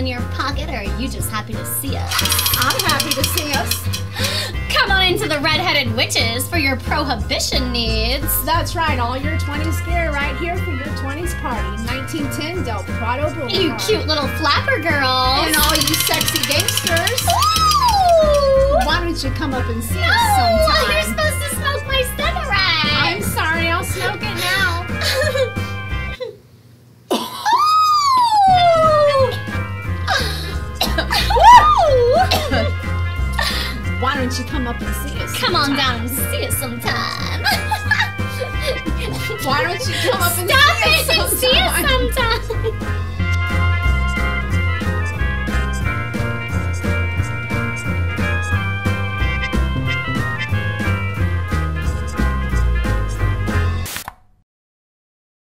in your pocket, or are you just happy to see us? I'm happy to see us. Come on into the Red-Headed Witches for your prohibition needs. That's right, all your 20s gear right here for your 20s party. 1910 Del Prado Boulevard. You cute little flapper girls. And all you sexy gangsters. Ooh. Why don't you come up and see No, us sometime? Don't you come up and see us? Come on down and see us sometime. Why don't you come up and Stop see us it and see us sometime? sometime.